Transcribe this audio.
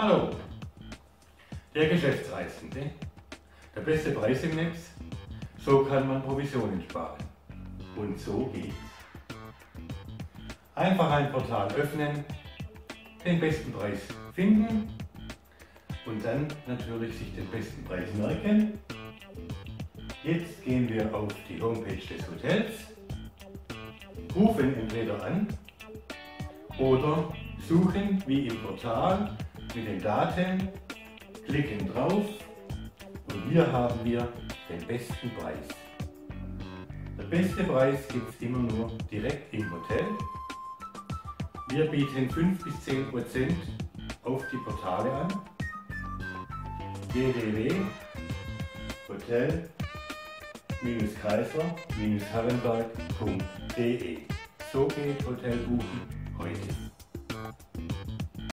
Hallo, der Geschäftsreisende. Der beste Preis im Netz. So kann man Provisionen sparen. Und so geht's. Einfach ein Portal öffnen, den besten Preis finden und dann natürlich sich den besten Preis merken. Jetzt gehen wir auf die Homepage des Hotels, rufen entweder an oder suchen wie im Portal mit den Daten, klicken drauf und hier haben wir den besten Preis. Der beste Preis gibt es immer nur direkt im Hotel. Wir bieten 5 bis 10 Prozent auf die Portale an. www.hotel-kreiser-herrenberg.de So geht Hotelbuchen heute.